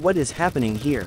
What is happening here?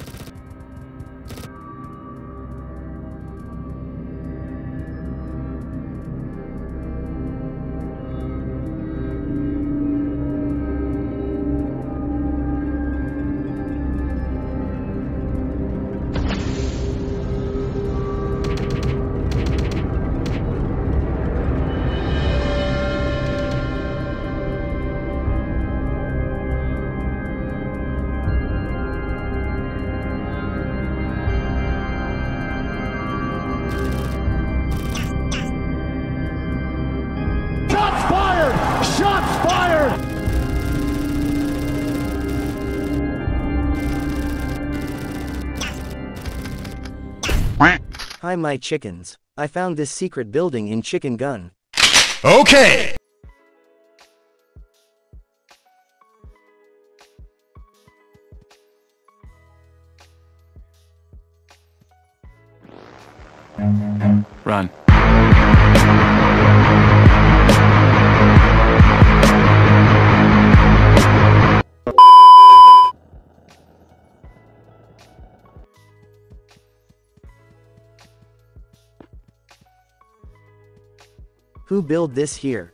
Hi my chickens. I found this secret building in Chicken Gun. Okay. Run. Who build this here?